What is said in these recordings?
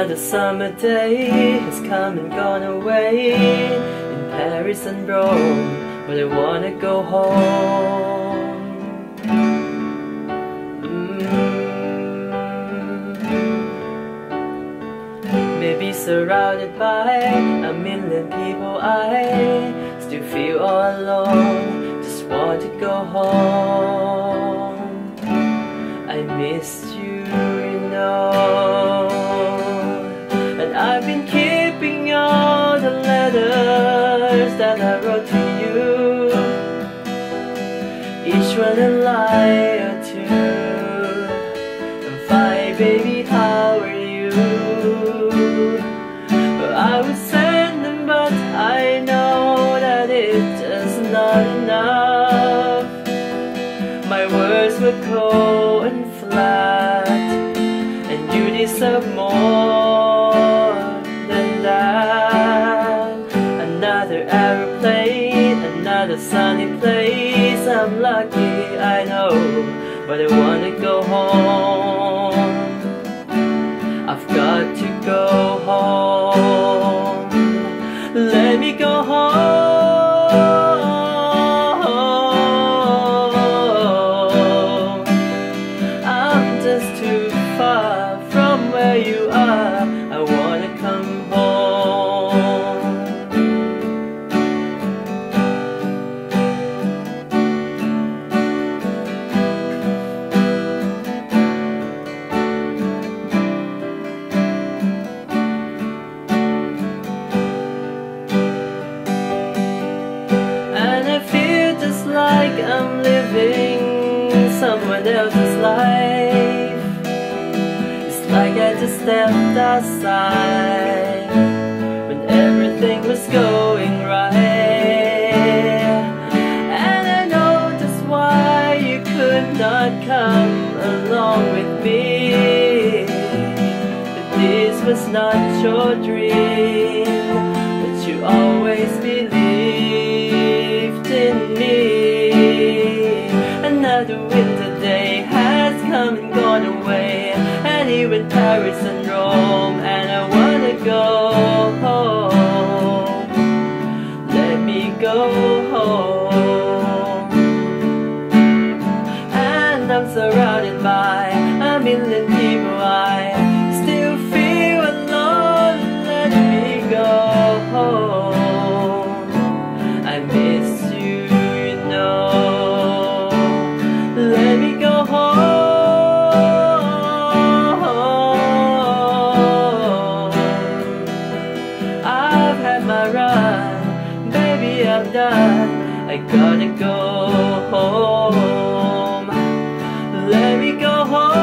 Another summer day has come and gone away In Paris and Rome, but I wanna go home. Mm. Maybe surrounded by a million people I still feel all alone Just want to go home. I miss you, you know that I wrote to you. Each one a lie or two And fine baby, how are you? I would send them but I know that it's not enough. My words were cold and flat And you deserve more I'm lucky, I know But I wanna go home. I've got to go home living someone else's life. It's like I just stepped outside When everything was going right. And I know just why you could not come along with me. That this was not your dream But you always away. And even Paris and Rome And I wanna go home. Let me go home. And I'm surrounded by a million people. I still feel alone. Let me go home. I miss you, you and I, I gotta go home. Let me go home.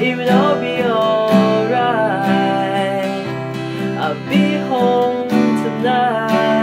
It will all be alright. I'll be home tonight.